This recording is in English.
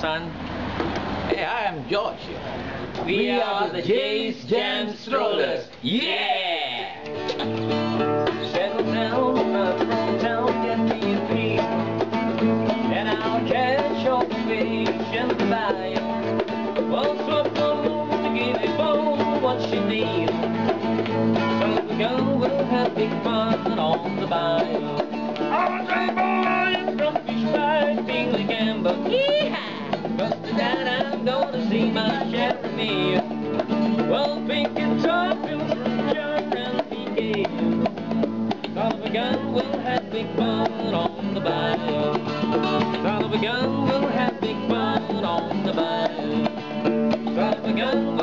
Hi, Hey, I am George. We, are the JaysJam Strollers. Yeah! Settle down in my hometown, get me a beat. And I'll catch your vacation by Well, home to give a bone what she needs. So the girl will have big fun on the bayou. I'm a from Fish Fight, Bingley Gamble. Yeehaw! But tonight I'm gonna see my Jeremy. Well, pink and chocolate from a gun, we'll have big fun on the bayou. gun, we'll have big fun on the bayou. Oliver Gunn